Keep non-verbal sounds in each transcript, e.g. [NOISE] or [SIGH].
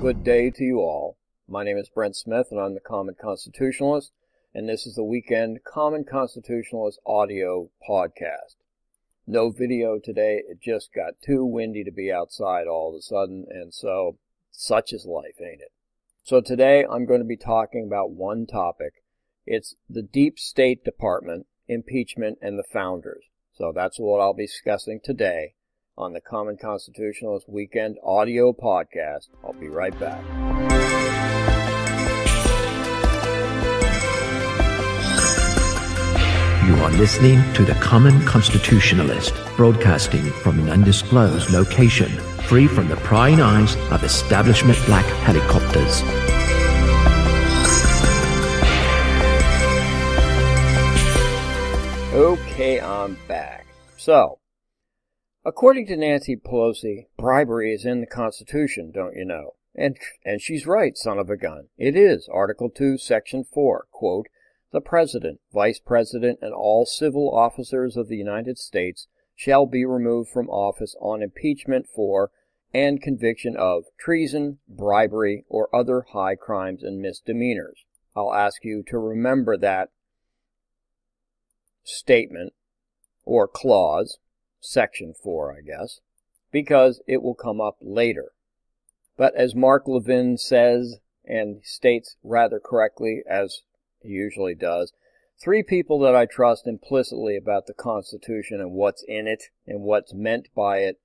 good day to you all. My name is Brent Smith, and I'm the Common Constitutionalist, and this is the weekend Common Constitutionalist audio podcast. No video today. It just got too windy to be outside all of a sudden, and so such is life, ain't it? So today I'm going to be talking about one topic. It's the Deep State Department, impeachment, and the founders. So that's what I'll be discussing today on the Common Constitutionalist Weekend audio podcast. I'll be right back. You are listening to the Common Constitutionalist, broadcasting from an undisclosed location, free from the prying eyes of establishment black helicopters. Okay, I'm back. So, According to Nancy Pelosi, bribery is in the Constitution, don't you know? And, and she's right, son of a gun. It is. Article 2, Section 4. Quote, the President, Vice President, and all civil officers of the United States shall be removed from office on impeachment for and conviction of treason, bribery, or other high crimes and misdemeanors. I'll ask you to remember that statement or clause section 4, I guess, because it will come up later. But as Mark Levin says, and states rather correctly, as he usually does, three people that I trust implicitly about the Constitution and what's in it and what's meant by it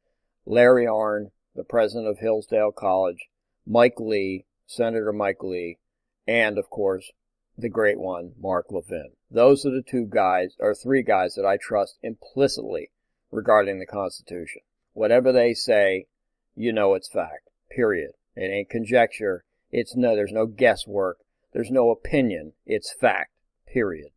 Larry Arnn, the president of Hillsdale College, Mike Lee, Senator Mike Lee, and of course, the great one, Mark Levin. Those are the two guys, or three guys that I trust implicitly regarding the Constitution. Whatever they say, you know it's fact. Period. It ain't conjecture. It's no, there's no guesswork. There's no opinion. It's fact. Period.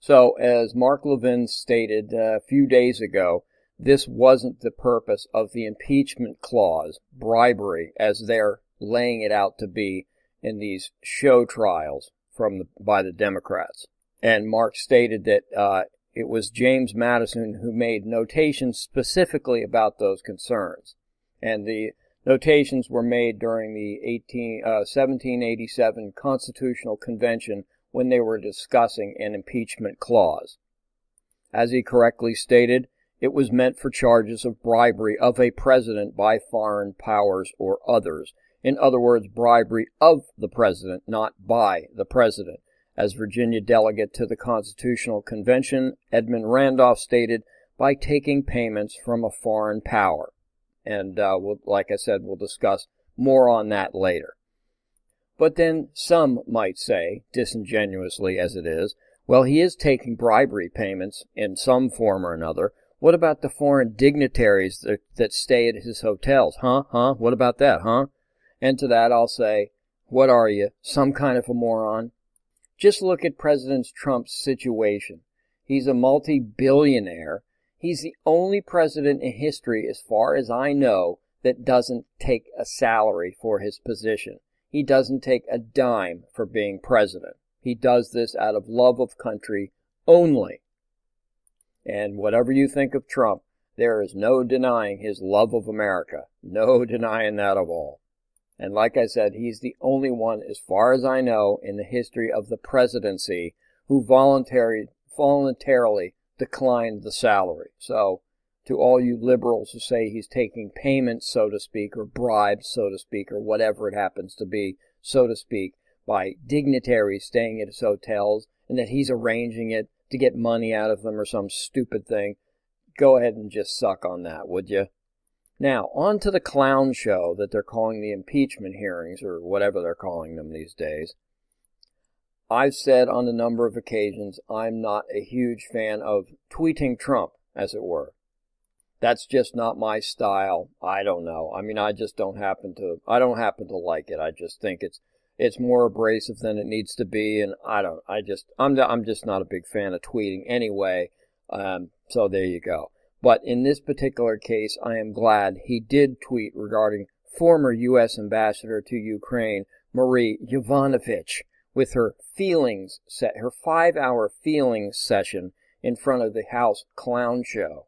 So, as Mark Levin stated a few days ago, this wasn't the purpose of the impeachment clause, bribery, as they're laying it out to be in these show trials from the, by the Democrats. And Mark stated that uh, it was James Madison who made notations specifically about those concerns. And the notations were made during the 18, uh, 1787 Constitutional Convention when they were discussing an impeachment clause. As he correctly stated, it was meant for charges of bribery of a president by foreign powers or others. In other words, bribery of the president, not by the president. As Virginia delegate to the Constitutional Convention, Edmund Randolph stated, by taking payments from a foreign power. And uh, we'll, like I said, we'll discuss more on that later. But then some might say, disingenuously as it is, well, he is taking bribery payments in some form or another. What about the foreign dignitaries that, that stay at his hotels? Huh? Huh? What about that? Huh? And to that I'll say, what are you? Some kind of a moron? Just look at President Trump's situation. He's a multi billionaire. He's the only president in history, as far as I know, that doesn't take a salary for his position. He doesn't take a dime for being president. He does this out of love of country only. And whatever you think of Trump, there is no denying his love of America. No [LAUGHS] denying that of all. And like I said, he's the only one, as far as I know, in the history of the presidency who voluntarily, voluntarily declined the salary. So, to all you liberals who say he's taking payments, so to speak, or bribes, so to speak, or whatever it happens to be, so to speak, by dignitaries staying at his hotels, and that he's arranging it to get money out of them or some stupid thing, go ahead and just suck on that, would you? Now, on to the clown show that they're calling the impeachment hearings, or whatever they're calling them these days. I've said on a number of occasions I'm not a huge fan of tweeting Trump, as it were. That's just not my style. I don't know. I mean, I just don't happen to, I don't happen to like it. I just think it's, it's more abrasive than it needs to be. And I don't, I just, I'm, I'm just not a big fan of tweeting anyway. Um, so there you go. But in this particular case, I am glad he did tweet regarding former U.S. Ambassador to Ukraine, Marie Yovanovitch, with her feelings set, her five hour feelings session in front of the House clown show.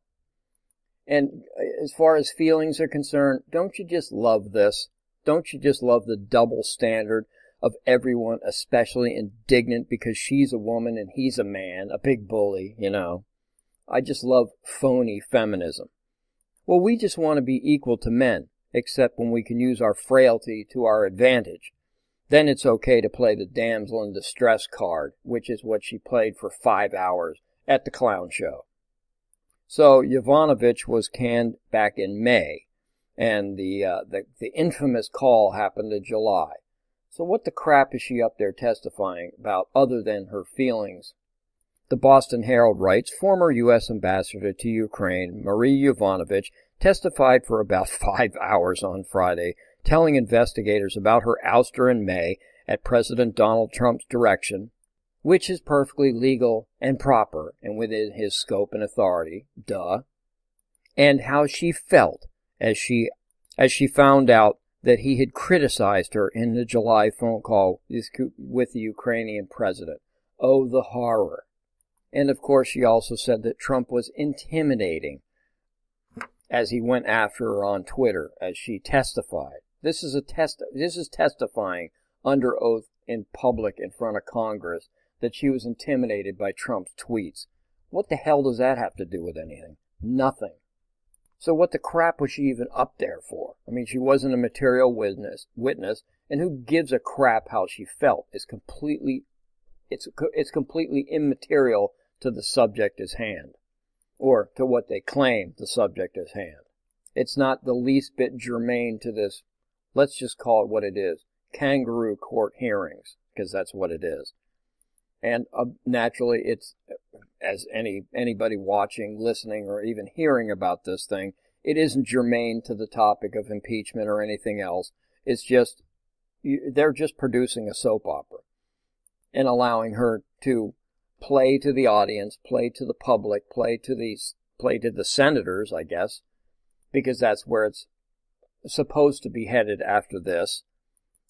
And uh, as far as feelings are concerned, don't you just love this? Don't you just love the double standard of everyone especially indignant because she's a woman and he's a man, a big bully, you know? I just love phony feminism. Well, we just want to be equal to men, except when we can use our frailty to our advantage. Then it's okay to play the damsel in distress card, which is what she played for five hours at the clown show. So Yovanovitch was canned back in May, and the, uh, the the infamous call happened in July. So what the crap is she up there testifying about other than her feelings? The Boston Herald writes, former U.S. ambassador to Ukraine, Marie Yovanovitch, testified for about [LAUGHS] five hours on Friday, telling investigators about her ouster in May at President Donald Trump's direction which is perfectly legal and proper and within his scope and authority, duh, and how she felt as she as she found out that he had criticized her in the July phone call with the Ukrainian president. Oh, the horror. And of course, she also said that Trump was intimidating as he went after her on Twitter as she testified. This is a test, this is testifying under oath in public in front of Congress that she was intimidated by Trump's tweets. What the hell does that have to do with anything? Nothing. So what the crap was she even up there for? I mean, she wasn't a material witness, witness, and who gives a crap how she felt? It's completely, it's, it's completely immaterial to the subject at hand, or to what they claim the subject at hand. It's not the least bit germane to this, let's just call it what it is, kangaroo court hearings, because that's what it is and uh, naturally it's as any anybody watching listening or even hearing about this thing it isn't germane to the topic of impeachment or anything else it's just they're just producing a soap opera and allowing her to play to the audience play to the public play to the play to the senators i guess because that's where it's supposed to be headed after this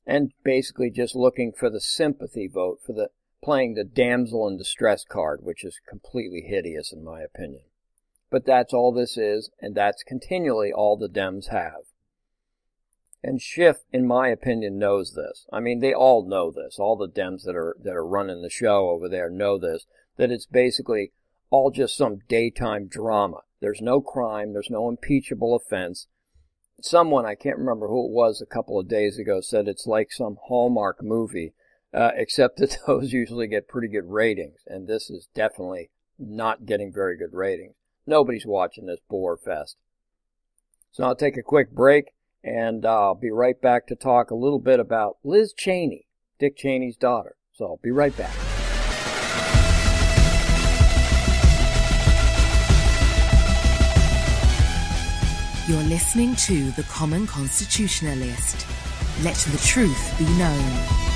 and basically just looking for the sympathy vote for the playing the damsel in distress card, which is completely hideous in my opinion. But that's all this is, and that's continually all the Dems have. And Schiff, in my opinion, knows this. I mean, they all know this. All the Dems that are that are running the show over there know this. That it's basically all just some daytime drama. There's no crime. There's no impeachable offense. Someone I can't remember who it was a couple of days ago said it's like some Hallmark movie uh, except that [LAUGHS] those usually get pretty good ratings, and this is definitely not getting very good ratings. Nobody's watching this bore fest. So I'll take a quick break, and uh, I'll be right back to talk a little bit about Liz Cheney, Dick Cheney's daughter. So I'll be right back. You're listening to The Common Constitutionalist. Let the truth be known.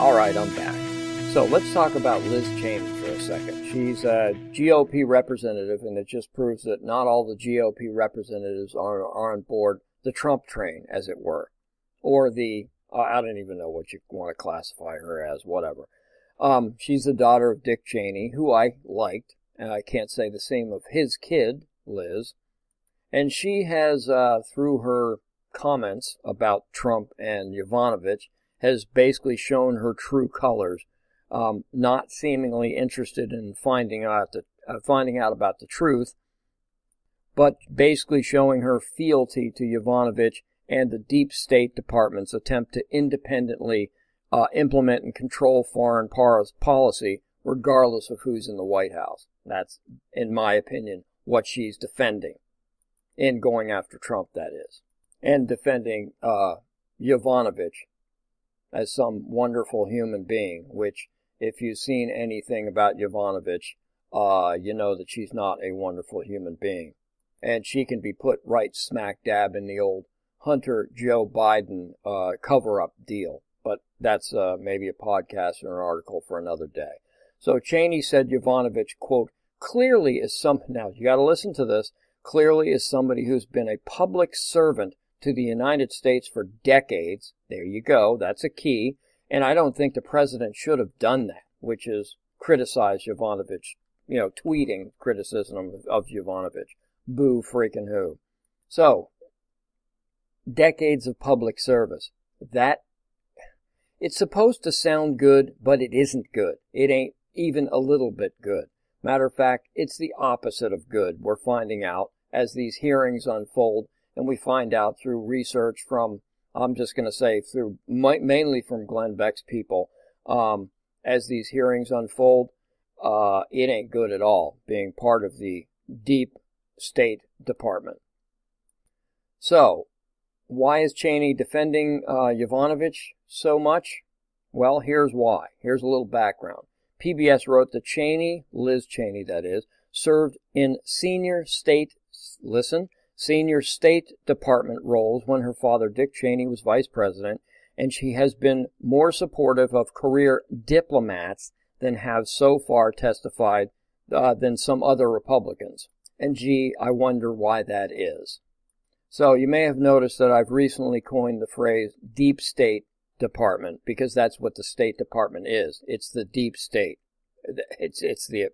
All right, I'm back. So let's talk about Liz Cheney for a second. She's a GOP representative, and it just proves that not all the GOP representatives are, are on board the Trump train, as it were, or the I don't even know what you want to classify her as, whatever. Um, she's the daughter of Dick Cheney, who I liked, and I can't say the same of his kid, Liz. And she has, uh, through her comments about Trump and Yovanovitch, has basically shown her true colors, um, not seemingly interested in finding out the, uh, finding out about the truth, but basically showing her fealty to Yovanovitch and the deep state department's attempt to independently uh, implement and control foreign policy, regardless of who's in the White House. That's, in my opinion, what she's defending in going after Trump, that is, and defending uh, Yovanovitch as some wonderful human being, which, if you've seen anything about Yovanovitch, uh, you know that she's not a wonderful human being. And she can be put right smack dab in the old Hunter Joe Biden uh, cover up deal. But that's uh, maybe a podcast or an article for another day. So Cheney said Yovanovitch, quote, clearly is some, now you gotta listen to this, clearly is somebody who's been a public servant to the United States for decades. There you go. That's a key. And I don't think the president should have done that, which is criticize Yovanovitch, you know, tweeting criticism of, Yovanovitch. Boo freaking who. So, decades of public service. That, it's supposed to sound good, but it isn't good. It ain't even a little bit good. Matter of fact, it's the opposite of good. We're finding out as these hearings unfold, and we find out through research from, I'm just going to say, through mainly from Glenn Beck's people, um, as these hearings unfold, uh, it ain't good at all being part of the deep State Department. So, why is Cheney defending uh, Yovanovitch so much? Well, here's why. Here's a little background. PBS wrote that Cheney, Liz Cheney that is, served in senior state, listen, senior State Department roles when her father Dick Cheney was vice president, and she has been more supportive of career diplomats than have so far testified uh, than some other Republicans. And gee, I wonder why that is. So you may have noticed that I've recently coined the phrase deep state department because that's what the State Department is. It's the deep state. It's it's the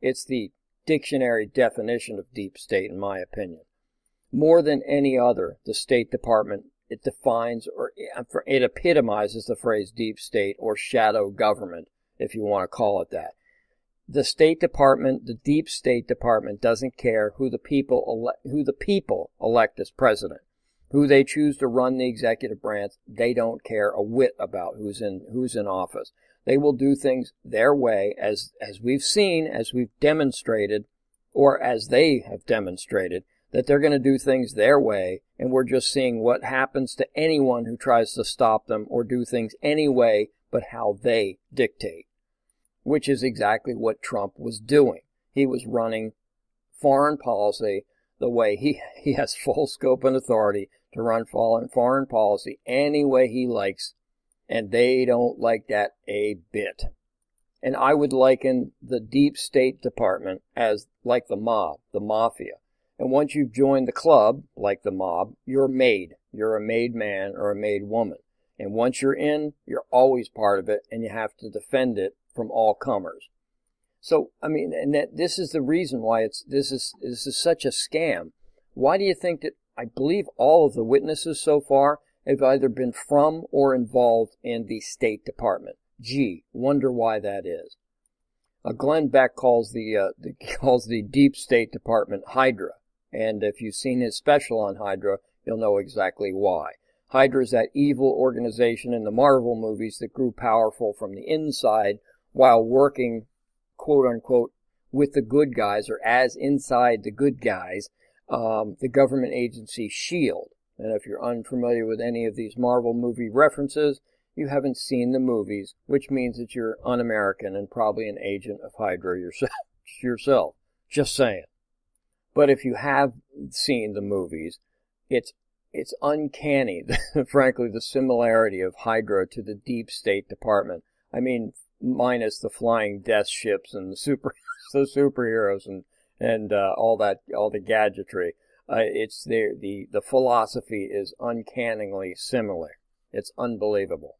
it's the dictionary definition of deep state in my opinion. More than any other, the State Department it defines or eh, it epitomizes the phrase deep state or shadow government if you want to call it that. The State Department, the deep State Department doesn't care who the people ele- who the people elect as president who they choose to run the executive branch, they don't care a whit about who's in who's in office. They will do things their way as as we've seen, as we've demonstrated, or as they have demonstrated that they're going to do things their way and we're just seeing what happens to anyone who tries to stop them or do things any way but how they dictate. Which is exactly what Trump was doing. He was running foreign policy the way he, [LAUGHS] he has full scope and authority to run foreign policy any way he likes, and they don't like that a bit. And I would liken the deep state department as like the mob, the mafia. And once you've joined the club, like the mob, you're made. You're a made man or a made woman. And once you're in, you're always part of it and you have to defend it from all comers. So, I mean, and that this is the reason why it's, this is, this is such a scam. Why do you think that I believe all of the witnesses so far have either been from or involved in the State Department. Gee, wonder why that is. Uh, Glenn Beck calls the, uh, the, [LAUGHS] calls the Deep State Department Hydra, and if you've seen his special on Hydra, you'll know exactly why. Hydra is that evil organization in the Marvel movies that grew powerful from the inside while working, quote unquote, with the good guys or as inside the good guys um, the government agency SHIELD. And if you're unfamiliar with any of these Marvel movie references, you haven't seen the movies, which means that you're un American and probably an agent of Hydra yourself. [LAUGHS] yourself. Just saying. But if you have seen the movies, it's it's uncanny, [LAUGHS] frankly, the similarity of Hydra to the Deep State Department. I mean, minus the flying death ships and the super [LAUGHS] the superheroes and and uh, all that, all the gadgetry. Uh, it's there. The the philosophy is uncannily similar. It's unbelievable,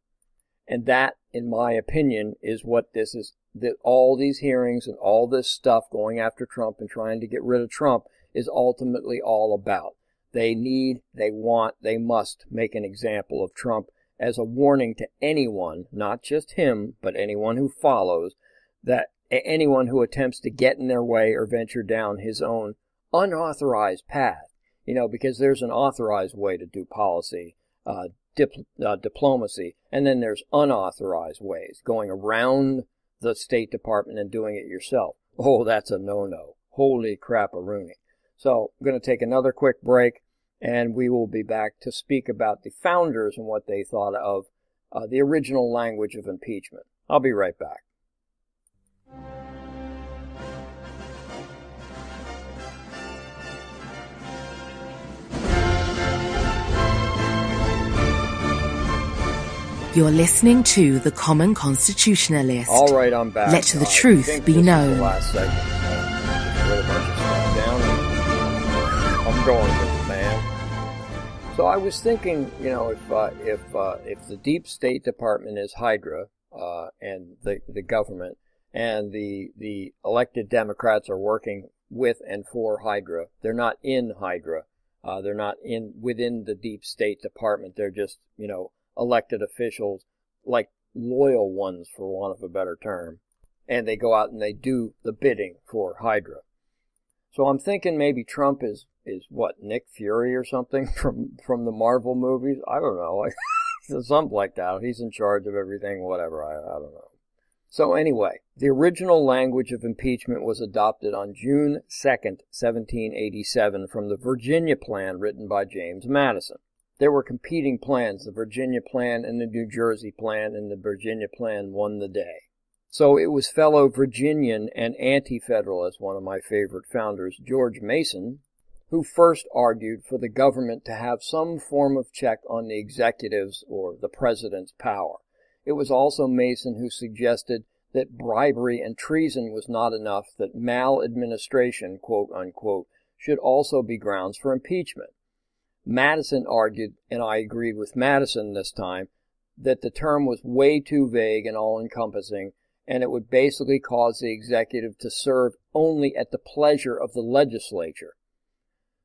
and that, in my opinion, is what this is. That all these hearings and all this stuff going after Trump and trying to get rid of Trump is ultimately all about. They need, they want, they must make an example of Trump as a warning to anyone, not just him, but anyone who follows, that anyone who attempts to get in their way or venture down his own unauthorized path. You know, because there's an authorized way to do policy, uh, dip, uh, diplomacy, and then there's unauthorized ways, going around the State Department and doing it yourself. Oh, that's a no-no. Holy crap, Rooney. So I'm going to take another quick break, and we will be back to speak about the founders and what they thought of uh, the original language of impeachment. I'll be right back. You're listening to The Common Constitutionalist. All right, I'm back. Let the truth be known. last segment. I'm going with it, man. So I was thinking, you know, if uh, if uh, if the deep state department is Hydra uh, and the the government, and the the elected Democrats are working with and for Hydra. They're not in Hydra. Uh, they're not in within the deep state department. They're just you know elected officials, like loyal ones, for want of a better term, and they go out and they do the bidding for Hydra. So I'm thinking maybe Trump is is what Nick Fury or something [LAUGHS] from from the Marvel movies. I don't know, [LAUGHS] something like that. He's in charge of everything, whatever. I I don't know. So anyway, the original language of impeachment was adopted on June 2nd, 1787 from the Virginia plan written by James Madison. There were competing plans, the Virginia plan and the New Jersey plan, and the Virginia plan won the day. So it was fellow Virginian and anti-federalist, one of my favorite founders, George Mason, who first argued for the government to have some form of check on the executive's or the president's power. It was also Mason who suggested that bribery and treason was not enough, that maladministration, quote unquote, should also be grounds for impeachment. Madison argued, and I agreed with Madison this time, that the term was way too vague and all encompassing and it would basically cause the executive to serve only at the pleasure of the legislature.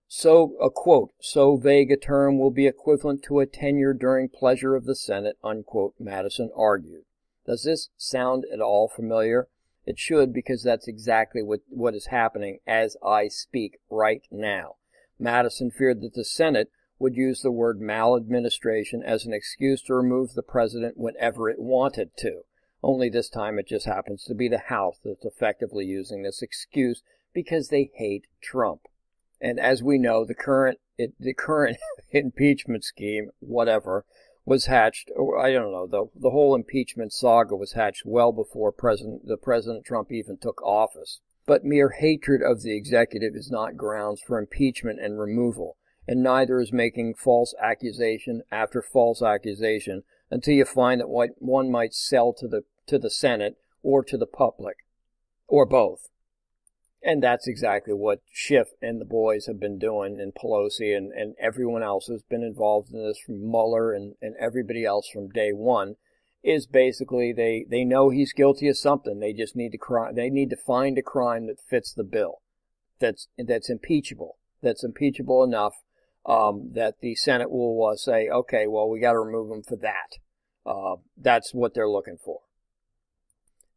So, a quote, so vague a term will be equivalent to a tenure during pleasure of the Senate, unquote, Madison argued. Does this sound at all familiar? It should because that's exactly what, what is happening as I speak right now. Madison feared that the Senate would use the word maladministration as an excuse to remove the president whenever it wanted to. Only this time it just happens to be the House that's effectively using this excuse because they hate Trump. And as we know, the current it, the current [LAUGHS] impeachment scheme, whatever, was hatched. I don't know. The the whole impeachment saga was hatched well before President the President Trump even took office. But mere hatred of the executive is not grounds for impeachment and removal, and neither is making false accusation after false accusation until you find that what one might sell to the to the Senate or to the public, or both. And that's exactly what Schiff and the boys have been doing, and Pelosi and, and everyone else who's been involved in this, from Mueller and, and everybody else from day one, is basically they, they know he's guilty of something. They just need to cry, they need to find a crime that fits the bill, that's that's impeachable, that's impeachable enough um, that the Senate will uh, say, okay, well, we got to remove him for that. Uh, that's what they're looking for.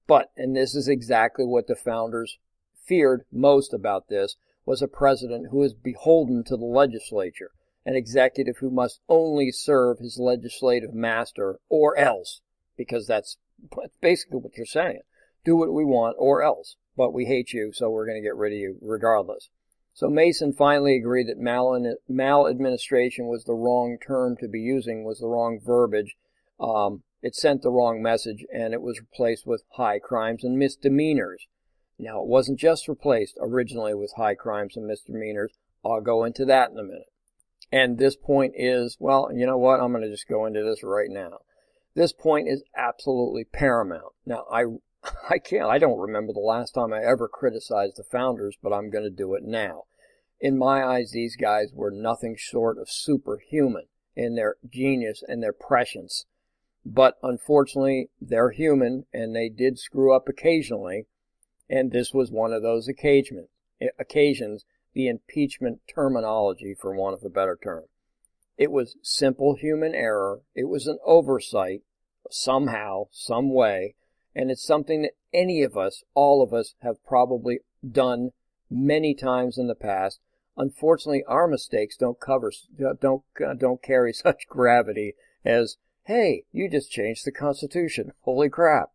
But, and this is exactly what the founders feared most about this, was a president who is beholden to the legislature, an executive who must only serve his legislative master or else, because that's basically what you're saying. Do what we want or else, but we hate you, so we're going to get rid of you regardless. So Mason finally agreed that maladministration was the wrong term to be using, was the wrong verbiage. Um, it sent the wrong message, and it was replaced with high crimes and misdemeanors. Now, it wasn't just replaced originally with high crimes and misdemeanors. I'll go into that in a minute. And this point is, well, you know what? I'm going to just go into this right now. This point is absolutely paramount. Now, I [LAUGHS] I can't, I don't remember the last time I ever criticized the founders, but I'm going to do it now. In my eyes, these guys were nothing short of superhuman in their genius and their prescience. But unfortunately, they're human and they did screw up occasionally. And this was one of those occasion, occasions, the impeachment terminology, for want of a better term. It was simple human error. It was an oversight somehow, some way, and it's something that any of us, all of us, have probably done many times in the past. Unfortunately, our mistakes don't cover, don't, don't carry [LAUGHS] such gravity as, hey, you just changed the Constitution. Holy crap.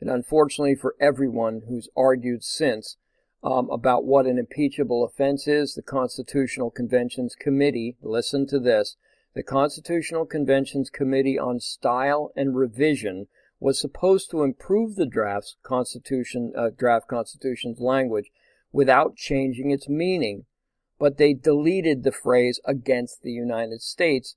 And unfortunately for everyone who's argued since um, about what an impeachable offense is, the Constitutional Convention's committee, listen to this, the Constitutional Convention's Committee on Style and Revision was supposed to improve the draft's constitution, uh, draft constitution's language without changing its meaning, but they deleted the phrase against the United States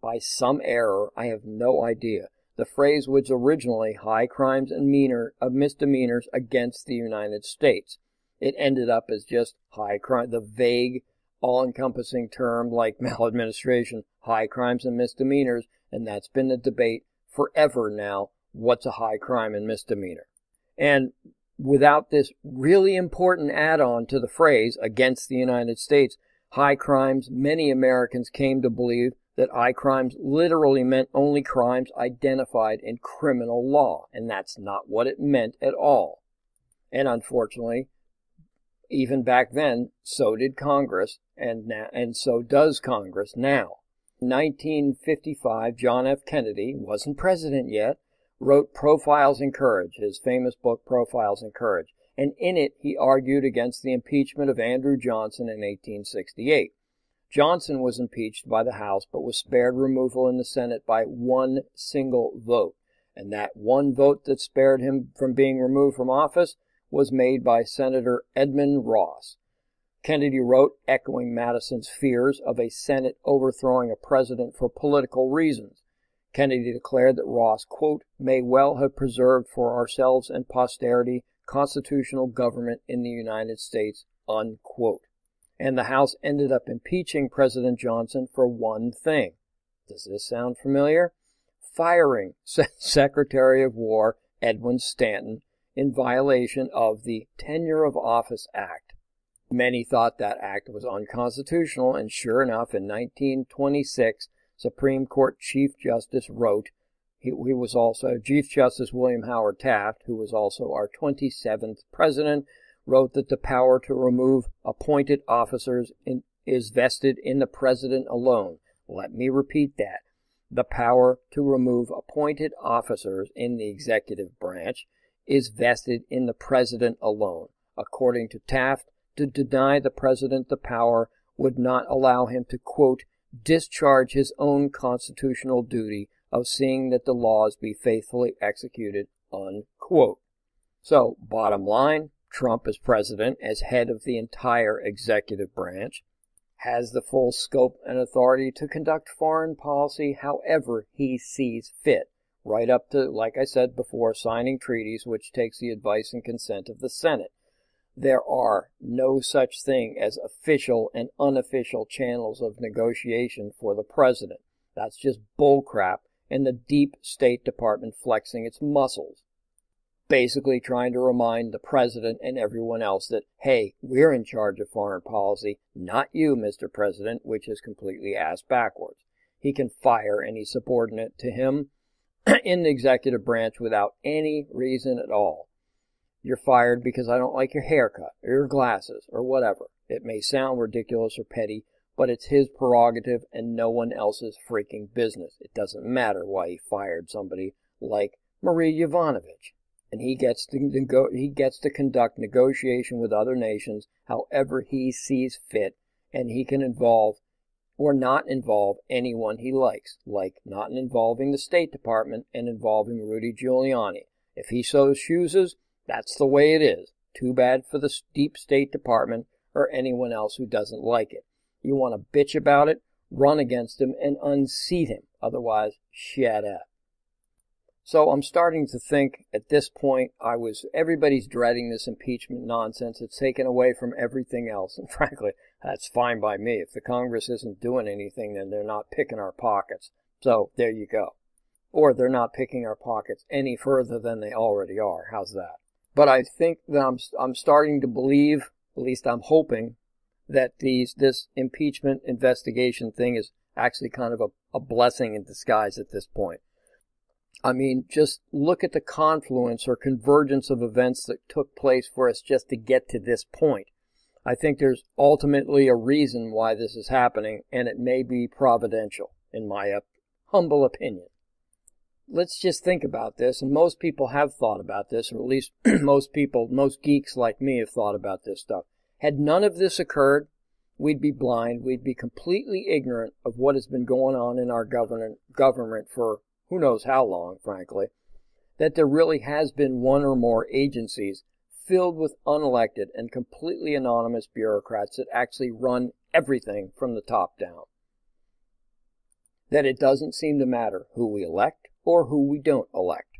by some error. I have no idea. The phrase was originally high crimes and meaner, uh, misdemeanors against the United States. It ended up as just high crime, the vague, all-encompassing term like [LAUGHS] maladministration, high crimes and misdemeanors, and that's been the debate forever now what's a high crime and misdemeanor. And without this really important add-on to the phrase against the United States, high crimes, many Americans came to believe that I crimes literally meant only crimes identified in criminal law, and that's not what it meant at all. And unfortunately, even back then, so did Congress, and now, and so does Congress now. 1955, John F. Kennedy wasn't president yet, wrote Profiles in Courage, his famous book Profiles in Courage, and in it he argued against the impeachment of Andrew Johnson in 1868. Johnson was impeached by the House but was spared removal in the Senate by one single vote, and that one vote that spared him from being removed from office was made by Senator Edmund Ross. Kennedy wrote, echoing Madison's fears of a Senate overthrowing a president for political reasons. Kennedy declared that Ross, quote, may well have preserved for ourselves and posterity constitutional government in the United States, unquote. And the House ended up impeaching President Johnson for one thing. Does this sound familiar? Firing [LAUGHS] Secretary of War Edwin Stanton in violation of the Tenure of Office Act. Many thought that act was unconstitutional, and sure enough, in 1926, Supreme Court Chief Justice wrote, he, he, was also Chief Justice William Howard Taft, who was also our 27th president, wrote that the power to remove appointed officers in, is vested in the president alone. Let me repeat that. The power to remove appointed officers in the executive branch is vested in the president alone. According to Taft, to deny the president the power would not allow him to, quote, discharge his own constitutional duty of seeing that the laws be faithfully executed, unquote. So, bottom line, Trump as president, as head of the entire executive branch, has the full scope and authority to conduct foreign policy however he sees fit, right up to, like I said before, signing treaties which takes the advice and consent of the Senate. There are no such thing as official and unofficial channels of negotiation for the president. That's just bullcrap and the deep State Department flexing its muscles. Basically trying to remind the president and everyone else that, hey, we're in charge of foreign policy, not you, Mr. President, which is completely ass backwards. He can fire any subordinate to him [CLEARS THROAT] in the executive branch without any reason at all. You're fired because I don't like your haircut or your glasses or whatever. It may sound ridiculous or petty, but it's his prerogative and no one else's freaking business. It doesn't matter why he fired somebody like Marie Yovanovitch. And he gets to he gets to conduct negotiation with other nations however he sees fit, and he can involve or not involve anyone he likes, like not involving the State Department and involving Rudy Giuliani. If he so chooses, that's the way it is. Too bad for the deep State Department or anyone else who doesn't like it. You want to bitch about it, run against him, and unseat him. Otherwise, shut up. So I'm starting to think at this point I was everybody's dreading this impeachment nonsense. It's taken away from everything else. [LAUGHS] And frankly, that's fine by me. If the Congress isn't doing anything, then they're not picking our pockets. So there you go. Or they're not picking our pockets any further than they already are. How's that? But I think that I'm, I'm starting to believe, at least I'm hoping, that these, this impeachment investigation thing is actually kind of a, a blessing in disguise at this point. I mean, just look at the confluence or convergence of events that took place for us just to get to this point. I think there's ultimately a reason why this is happening, and it may be providential, in my uh, humble opinion. Let's just think about this, and most people have thought about this, or at least [CLEARS THROAT] most people, most geeks like me have thought about this stuff. Had none of this occurred, we'd be blind, we'd be completely ignorant of what has been going on in our government, government for who knows how long, frankly, that there really has been one or more agencies filled with unelected and completely anonymous bureaucrats that actually run everything from the top down. That it doesn't seem to matter who we elect or who we don't elect.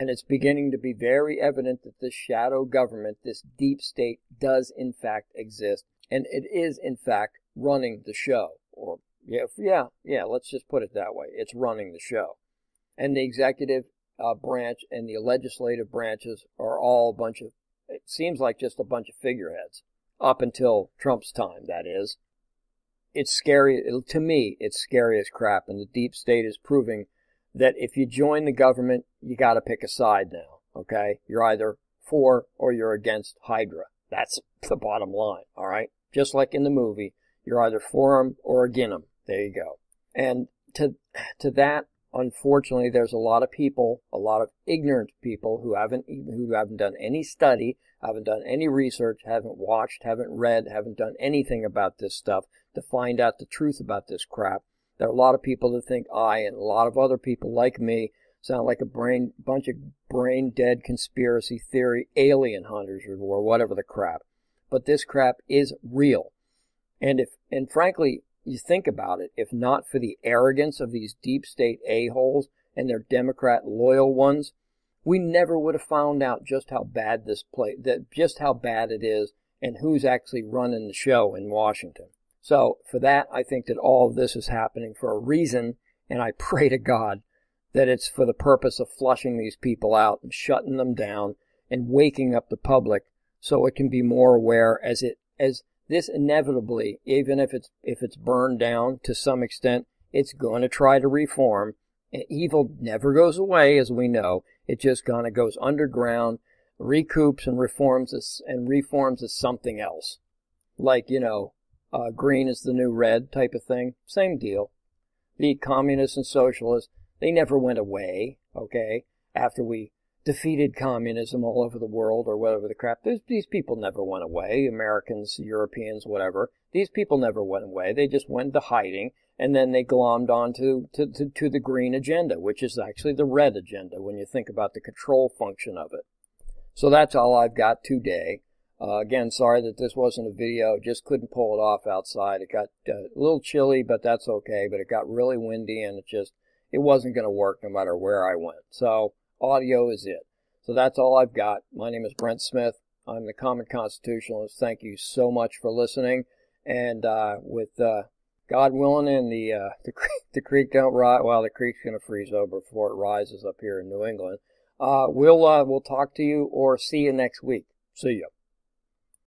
And it's beginning to be very evident that this shadow government, this deep state, does in fact exist, and it is in fact running the show, or yeah, yeah, yeah, let's just put it that way. It's running the show. And the executive uh, branch and the legislative branches are all a bunch of, it seems like just a bunch of figureheads. Up until Trump's time, that is. It's scary, to me, it's scary as crap, and the deep state is proving that if you join the government, you gotta pick a side now, okay? You're either for or you're against Hydra. That's [LAUGHS] the bottom line, alright? Just like in the movie, you're either for them or against them. There you go. And to, to that, unfortunately, there's a lot of people, a lot of ignorant people who haven't even who haven't done any study, haven't done any research, haven't watched, haven't read, haven't done anything about this stuff to find out the truth about this crap. There are a lot of people that think I and a lot of other people like me sound like a brain bunch of brain dead conspiracy theory alien hunters or whatever the crap. But this crap is real. And if and frankly, you think about it, if not for the arrogance of these deep state a-holes and their Democrat loyal ones, we never would have found out just how bad this place, that just how bad it is and who's actually running the show in Washington. So for that, I think that all of this is happening for a reason, and I [LAUGHS] pray to God that it's for the purpose of flushing these people out and shutting them down and waking up the public so it can be more aware as it as this inevitably, even if it's if it's burned down to some extent, it's going to try to reform. Evil never goes away, as we know. It just kind of goes underground, recoups and reforms as, and reforms as something else, like you know, uh, green is the new red type of thing. Same deal. The communists and socialists, they never went away. Okay, after we defeated communism all over the world or whatever the crap. These, these people never went away. Americans, Europeans, whatever. These people never went away. They just went to hiding and then they glommed onto to, to, to the green agenda, which is actually the red agenda when you think about the control function of it. So that's all I've got today. Uh, again, sorry that this wasn't a video. Just couldn't pull it off outside. It got uh, a little chilly, but that's okay. But it got really windy and it just, it wasn't going to work no matter where I went. So audio is it. So that's all I've got. My name is Brent Smith. I'm the Common Constitutionalist. Thank you so much for listening. And uh, with uh, God willing and the uh, [LAUGHS] the, creek, the creek don't rise, well, the creek's going to freeze over before it rises up here in New England. Uh, we'll uh, we'll talk to you or see you next week. See you.